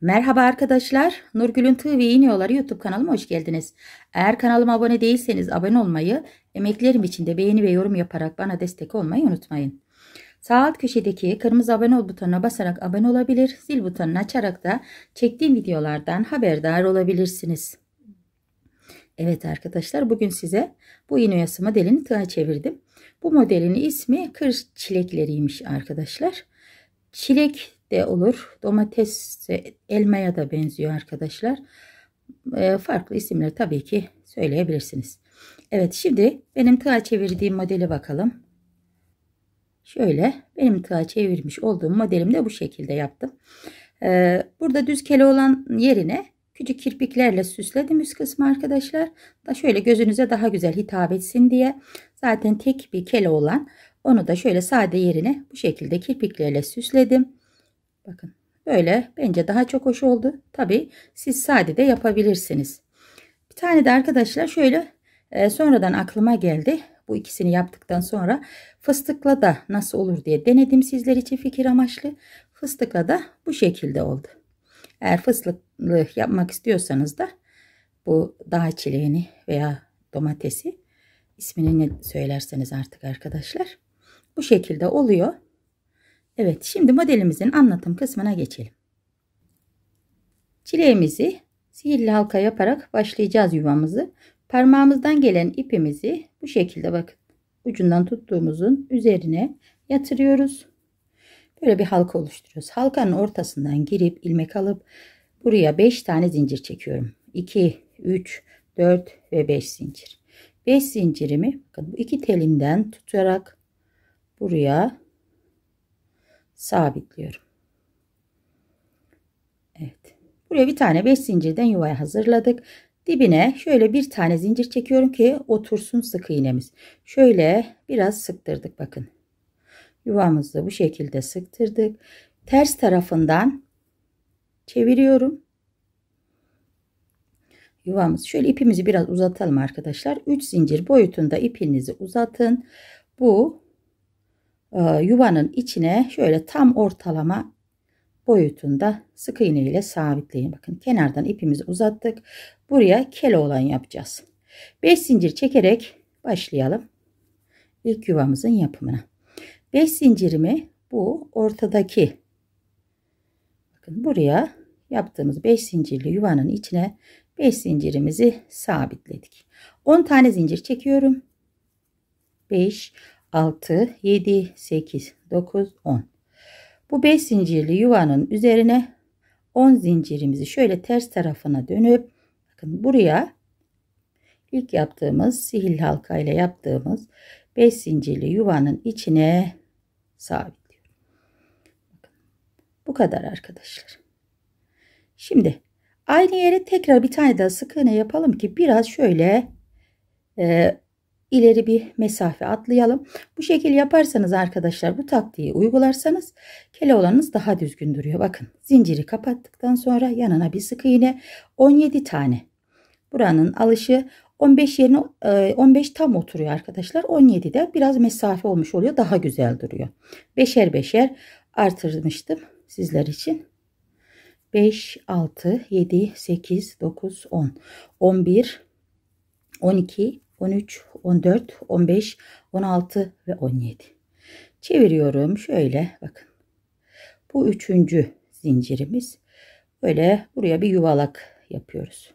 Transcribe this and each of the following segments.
Merhaba arkadaşlar. Nurgül'ün Tığ ve YouTube kanalıma hoş geldiniz. Eğer kanalıma abone değilseniz abone olmayı, emeklerim için de beğeni ve yorum yaparak bana destek olmayı unutmayın. Sağ alt köşedeki kırmızı abone ol butonuna basarak abone olabilir, zil butonunu açarak da çektiğim videolardan haberdar olabilirsiniz. Evet arkadaşlar bugün size bu iğne oyası modelini tığa çevirdim. Bu modelin ismi kır çilekleriymiş arkadaşlar. Çilek de olur. Domates, elmaya da benziyor arkadaşlar. E, farklı isimler tabii ki söyleyebilirsiniz. Evet şimdi benim tığa çevirdiğim modeli bakalım. Şöyle benim tığa çevirmiş olduğum modelimde bu şekilde yaptım. Ee, burada düz kele olan yerine küçük kirpiklerle süsledim üst kısmı arkadaşlar. Da şöyle gözünüze daha güzel hitap etsin diye. Zaten tek bir kele olan onu da şöyle sade yerine bu şekilde kirpiklerle süsledim. Bakın böyle bence daha çok hoş oldu. Tabi siz sade de yapabilirsiniz. Bir tane de arkadaşlar şöyle e, sonradan aklıma geldi. Bu ikisini yaptıktan sonra fıstıkla da nasıl olur diye denedim sizler için fikir amaçlı. Fıstıkla da bu şekilde oldu. Eğer fıstıklı yapmak istiyorsanız da bu dağ çileğini veya domatesi ismini söylerseniz artık arkadaşlar. Bu şekilde oluyor. Evet şimdi modelimizin anlatım kısmına geçelim. Çileğimizi sihirli halka yaparak başlayacağız yuvamızı. Parmağımızdan gelen ipimizi bu şekilde bakın ucundan tuttuğumuzun üzerine yatırıyoruz. Böyle bir halka oluşturuyoruz. Halkanın ortasından girip ilmek alıp buraya 5 tane zincir çekiyorum. 2, 3, 4 ve 5 zincir. 5 zincirimi bakın bu iki telinden tutarak buraya sabitliyorum. Evet. Buraya bir tane 5 zincirden yuvaya hazırladık. Dibine şöyle bir tane zincir çekiyorum ki otursun sık iğnemiz. Şöyle biraz sıktırdık bakın. Yuvamızı bu şekilde sıktırdık. Ters tarafından çeviriyorum. Yuvamız şöyle ipimizi biraz uzatalım arkadaşlar. 3 zincir boyutunda ipinizi uzatın. Bu e, yuvanın içine şöyle tam ortalama boyutunda sık iğne ile sabitleyin. Bakın kenardan ipimizi uzattık. Buraya kele olan yapacağız. 5 zincir çekerek başlayalım. İlk yuvamızın yapımına. 5 zincirimi bu ortadaki bakın buraya yaptığımız 5 zincirli yuvanın içine 5 zincirimizi sabitledik. 10 tane zincir çekiyorum. 5 6, 7, 8, 9, 10. Bu 5 zincirli yuvanın üzerine 10 zincirimizi şöyle ters tarafına dönüp bakın buraya ilk yaptığımız sihirli halka ile yaptığımız 5 zincirli yuvanın içine sabitliyorum. Bu kadar arkadaşlar. Şimdi aynı yere tekrar bir tane daha sık iğne yapalım ki biraz şöyle e, ileri bir mesafe atlayalım. Bu şekil yaparsanız arkadaşlar bu taktiği uygularsanız kele olanınız daha düzgün duruyor. Bakın zinciri kapattıktan sonra yanına bir sık iğne 17 tane. Buranın alışı 15 yerine 15 tam oturuyor arkadaşlar. 17 de biraz mesafe olmuş oluyor. Daha güzel duruyor. Beşer beşer artırmıştım sizler için. 5, 6, 7, 8, 9, 10, 11, 12, 13, 14, 15, 16 ve 17. Çeviriyorum. Şöyle bakın. Bu üçüncü zincirimiz. Böyle buraya bir yuvalak yapıyoruz.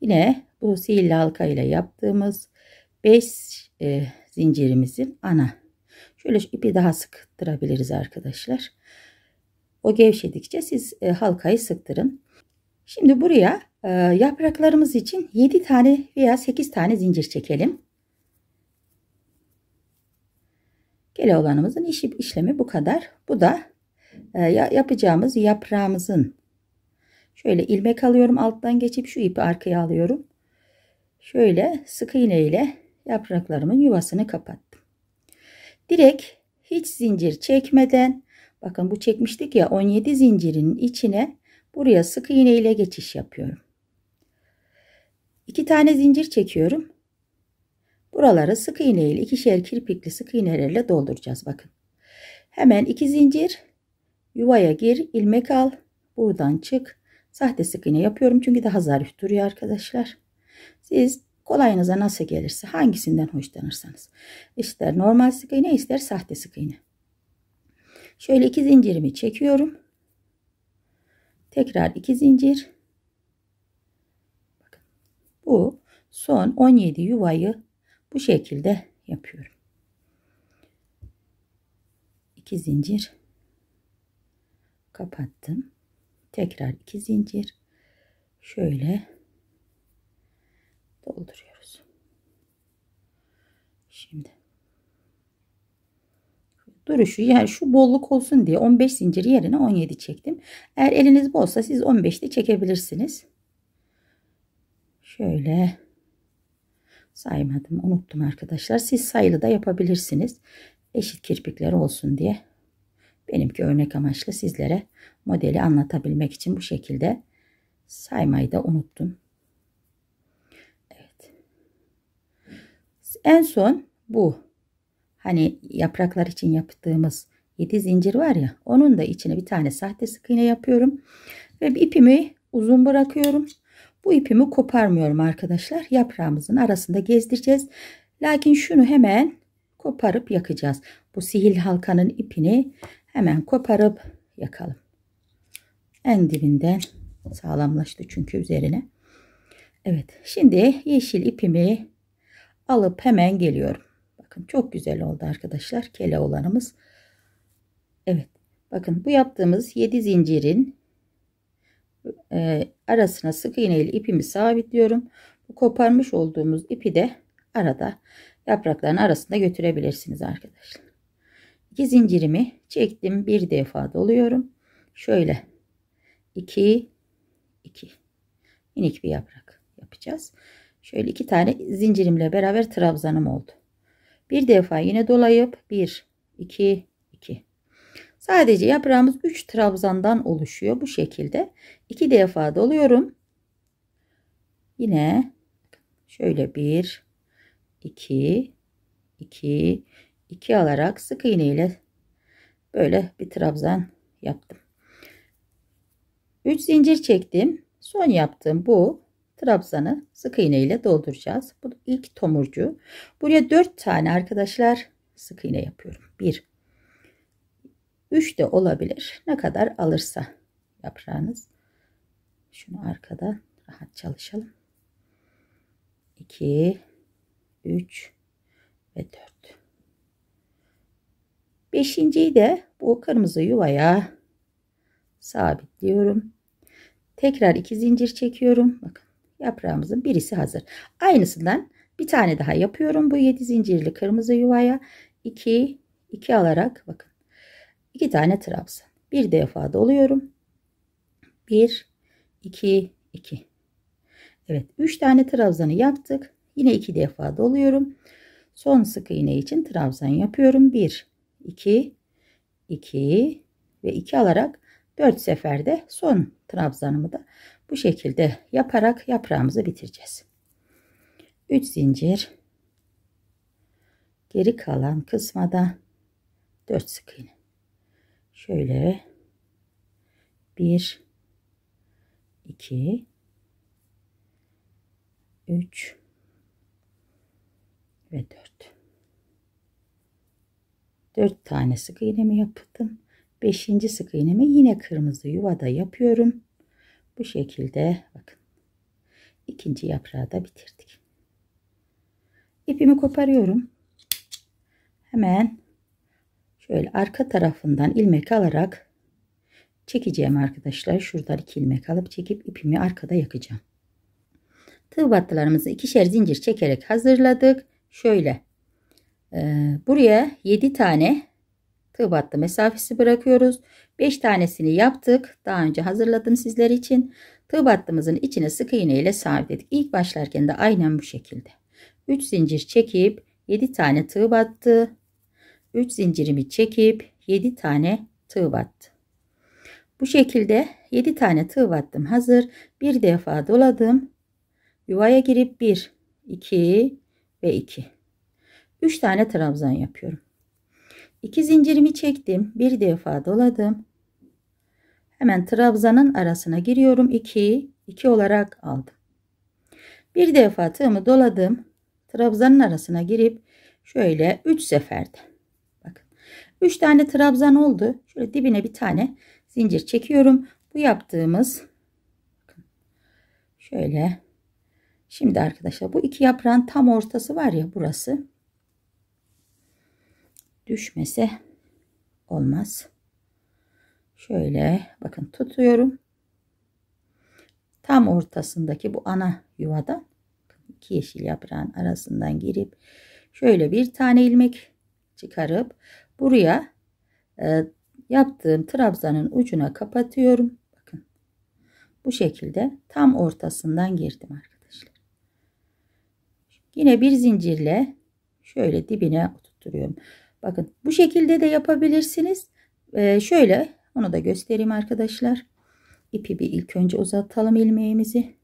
Yine bu sihirli halka ile yaptığımız 5 e, zincirimizin ana. Şöyle ipi daha sıktırabiliriz arkadaşlar. O gevşedikçe siz e, halkayı sıktırın. Şimdi buraya e, yapraklarımız için 7 tane veya 8 tane zincir çekelim. Gele olanımızın işi, işlemi bu kadar. Bu da e, yapacağımız yaprağımızın şöyle ilmek alıyorum alttan geçip şu ipi arkaya alıyorum. Şöyle sık iğne ile yapraklarımın yuvasını kapattım. Direkt hiç zincir çekmeden bakın bu çekmiştik ya 17 zincirin içine Buraya sık iğne ile geçiş yapıyorum. İki tane zincir çekiyorum. Buraları sık iğne ile ikişer kirpikli sık iğnelerle dolduracağız. Bakın. Hemen iki zincir yuvaya gir, ilmek al. buradan çık. Sahte sık iğne yapıyorum çünkü daha zarif duruyor arkadaşlar. Siz kolayınıza nasıl gelirse hangisinden hoşlanırsanız. İster normal sık iğne ister sahte sık iğne. Şöyle iki zincirimi çekiyorum. Tekrar iki zincir. Bakın. Bu son 17 yuvayı bu şekilde yapıyorum. 2 zincir kapattım. Tekrar 2 zincir şöyle dolduruyoruz. Şimdi duruşu yani şu bolluk olsun diye 15 zincir yerine 17 çektim. Eğer eliniz bolsa siz 15 de çekebilirsiniz. Şöyle saymadım unuttum arkadaşlar. Siz sayılı da yapabilirsiniz. Eşit kirpikler olsun diye. Benimki örnek amaçlı sizlere modeli anlatabilmek için bu şekilde saymayı da unuttum. Evet. En son bu. Hani yapraklar için yaptığımız 7 zincir var ya onun da içine bir tane sahte sık iğne yapıyorum. Ve ipimi uzun bırakıyorum. Bu ipimi koparmıyorum arkadaşlar. Yaprağımızın arasında gezdireceğiz. Lakin şunu hemen koparıp yakacağız. Bu sihir halkanın ipini hemen koparıp yakalım. En dibinden sağlamlaştı çünkü üzerine. Evet şimdi yeşil ipimi alıp hemen geliyorum. Bakın çok güzel oldu arkadaşlar kele olanımız. Evet bakın bu yaptığımız 7 zincirin e, arasına sık iğne ile ipimi sabitliyorum. Bu koparmış olduğumuz ipi de arada yaprakların arasında götürebilirsiniz arkadaşlar. İki zincirimi çektim. Bir defa doluyorum. Şöyle 2 2 minik bir yaprak yapacağız. Şöyle iki tane zincirimle beraber trabzanım oldu. Bir defa yine dolayıp 1 2 2 Sadece yaprağımız 3 trabzandan oluşuyor bu şekilde. 2 defa doluyorum. Yine şöyle 1 2 2 2 alarak sık iğne ile böyle bir trabzan yaptım. 3 zincir çektim. Son yaptığım bu trabzanı sık iğne ile dolduracağız. Bu ilk tomurcu. Buraya 4 tane arkadaşlar sık iğne yapıyorum. 1 3 de olabilir. Ne kadar alırsa yaprağınız. Şunu arkada rahat çalışalım. 2 3 ve 4 Beşinciyi de bu kırmızı yuvaya sabitliyorum. Tekrar iki zincir çekiyorum. Bakın yaprağımızın birisi hazır. Aynısından bir tane daha yapıyorum. Bu 7 zincirli kırmızı yuvaya 2 2 alarak bakın. 2 tane trabzan. Bir defa doluyorum. 1 2 2. Evet 3 tane trabzanı yaptık. Yine 2 defa doluyorum. Son sık iğne için trabzan yapıyorum. 1 2 2 ve 2 alarak 4 seferde son trabzanımı da bu şekilde yaparak yaprağımızı bitireceğiz. 3 zincir geri kalan kısma da 4 sık iğne. Şöyle 1 2 3 ve 4 4 tane sık iğnemi yaptım. 5. sık iğnemi yine kırmızı yuvada yapıyorum. Bu şekilde bakın. ikinci yaprağı da bitirdik. İpimi koparıyorum. Hemen şöyle arka tarafından ilmek alarak çekeceğim arkadaşlar. Şuradan iki ilmek alıp çekip ipimi arkada yakacağım. Tığ battılarımızı ikişer zincir çekerek hazırladık. Şöyle ee, buraya 7 tane tığ battı mesafesi bırakıyoruz. 5 tanesini yaptık. Daha önce hazırladım sizler için. Tığ battığımızın içine sık iğne ile sabitledik. İlk başlarken de aynen bu şekilde. 3 zincir çekip 7 tane tığ battı. 3 zincirimi çekip 7 tane tığ battı. Bu şekilde 7 tane tığ battım hazır. Bir defa doladım. Yuvaya girip 1, 2 ve 2. 3 tane trabzan yapıyorum. 2 zincirimi çektim. Bir defa doladım. Hemen trabzanın arasına giriyorum. 2 2 olarak aldım. Bir defa tığımı doladım. Trabzanın arasına girip şöyle 3 seferde. Bakın 3 tane trabzan oldu. Şöyle dibine bir tane zincir çekiyorum. Bu yaptığımız şöyle şimdi arkadaşlar bu iki yaprağın tam ortası var ya burası düşmese olmaz. Şöyle bakın tutuyorum. Tam ortasındaki bu ana yuvadan iki yeşil yaprağın arasından girip şöyle bir tane ilmek çıkarıp buraya e, yaptığım trabzanın ucuna kapatıyorum. Bakın bu şekilde tam ortasından girdim arkadaşlar. Yine bir zincirle şöyle dibine oturtuyorum. Bakın bu şekilde de yapabilirsiniz. Ee, şöyle onu da göstereyim arkadaşlar. İpi bir ilk önce uzatalım ilmeğimizi.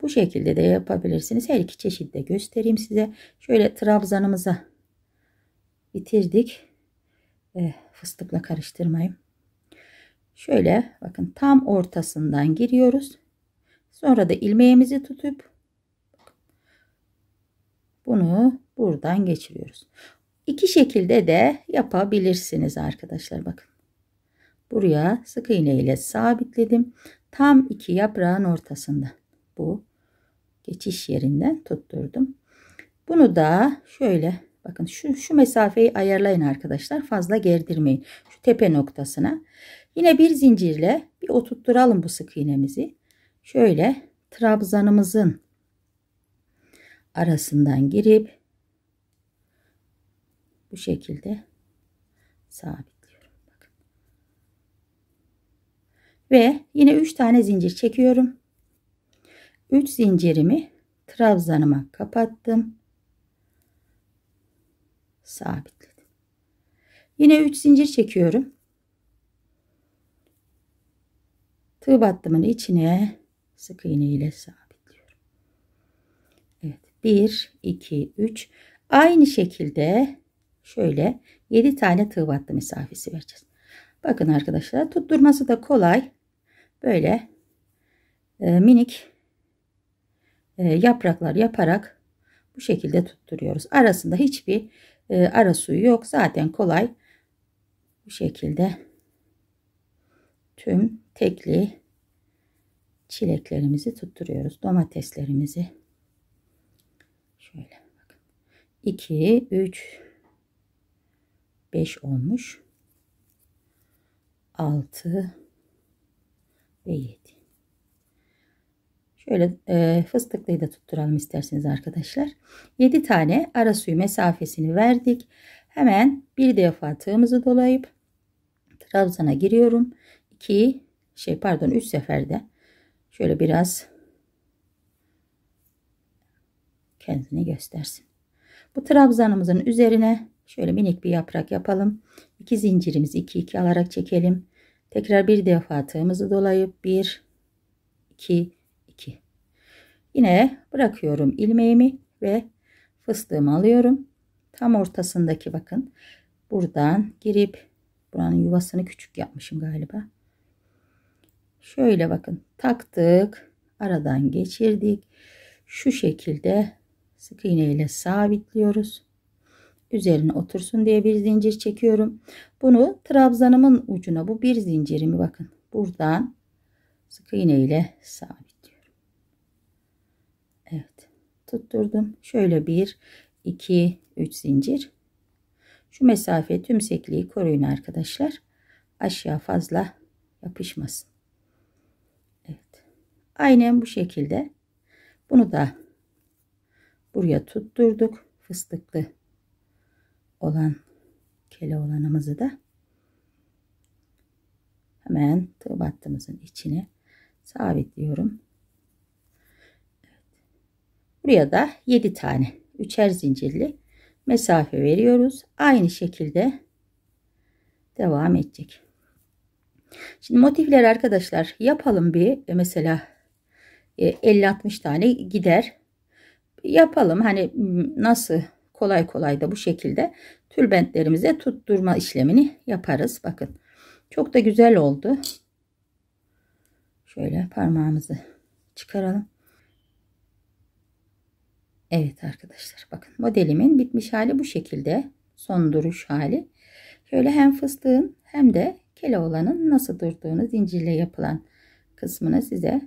Bu şekilde de yapabilirsiniz. Her iki çeşit de göstereyim size. Şöyle trabzanımıza bitirdik. Ee, fıstıkla karıştırmayayım. Şöyle bakın tam ortasından giriyoruz. Sonra da ilmeğimizi tutup bunu buradan geçiriyoruz. İki şekilde de yapabilirsiniz arkadaşlar bakın. Buraya sık iğne ile sabitledim. Tam iki yaprağın ortasında. Bu geçiş yerinden tutturdum. Bunu da şöyle bakın şu, şu mesafeyi ayarlayın arkadaşlar. Fazla gerdirmeyin. Şu tepe noktasına. Yine bir zincirle bir oturtturalım bu sık iğnemizi. Şöyle trabzanımızın arasından girip bu şekilde sabitliyorum. Bakın. Ve yine 3 tane zincir çekiyorum. 3 zincirimi trabzanıma kapattım. Sabitledim. Yine 3 zincir çekiyorum. Tığ battımın içine sık iğne ile sabitliyorum. Evet. 1, 2, 3. Aynı şekilde şöyle 7 tane tığ battı mesafesi vereceğiz. Bakın arkadaşlar tutturması da kolay. Böyle e, minik e, yapraklar yaparak bu şekilde tutturuyoruz. Arasında hiçbir e, ara suyu yok. Zaten kolay. Bu şekilde tüm tekli çileklerimizi tutturuyoruz. Domateslerimizi şöyle bakın. 2 3 5 olmuş. 6 ve 7. Şöyle e, fıstıklıyı da tutturalım isterseniz arkadaşlar. 7 tane ara suyu mesafesini verdik. Hemen bir defa tığımızı dolayıp trabzana giriyorum. 2 şey pardon 3 seferde şöyle biraz kendini göstersin. Bu trabzanımızın üzerine Şöyle minik bir yaprak yapalım. 2 zincirimizi 2 2 alarak çekelim. Tekrar bir defa tığımızı dolayıp 1 2 2. Yine bırakıyorum ilmeğimi ve fıstığımı alıyorum. Tam ortasındaki bakın. Buradan girip buranın yuvasını küçük yapmışım galiba. Şöyle bakın taktık. Aradan geçirdik. Şu şekilde sık iğne ile sabitliyoruz üzerine otursun diye bir zincir çekiyorum. Bunu trabzanımın ucuna bu bir zincirimi bakın buradan sık iğne ile sabitliyorum. Evet tutturdum. Şöyle bir iki üç zincir. Şu mesafe tümsekliği koruyun arkadaşlar. Aşağı fazla yapışmasın. Evet. Aynen bu şekilde. Bunu da buraya tutturduk. Fıstıklı olan keloğlanımızı da hemen tığ battığımızın içine sabitliyorum. Evet. Buraya da 7 tane üçer zincirli mesafe veriyoruz. Aynı şekilde devam edecek. Şimdi motifler arkadaşlar yapalım bir mesela 50-60 e, tane gider. Yapalım hani nasıl kolay kolay da bu şekilde tülbentlerimize tutturma işlemini yaparız. Bakın Çok da güzel oldu. Şöyle parmağımızı çıkaralım. Evet arkadaşlar bakın modelimin bitmiş hali bu şekilde. Son duruş hali. Şöyle hem fıstığın hem de Keloğlan'ın nasıl durduğunu zincirle yapılan kısmını size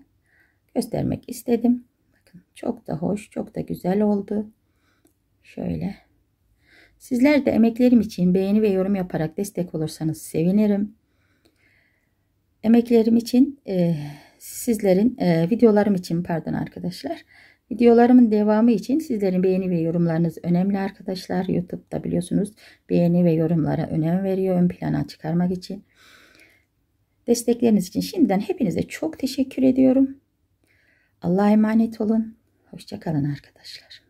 göstermek istedim. Bakın çok da hoş, çok da güzel oldu. Şöyle. Sizler de emeklerim için beğeni ve yorum yaparak destek olursanız sevinirim. Emeklerim için e, sizlerin e, videolarım için pardon arkadaşlar. Videolarımın devamı için sizlerin beğeni ve yorumlarınız önemli arkadaşlar. YouTube'da biliyorsunuz beğeni ve yorumlara önem veriyor ön plana çıkarmak için. Destekleriniz için şimdiden hepinize çok teşekkür ediyorum. Allah'a emanet olun. Hoşçakalın arkadaşlar.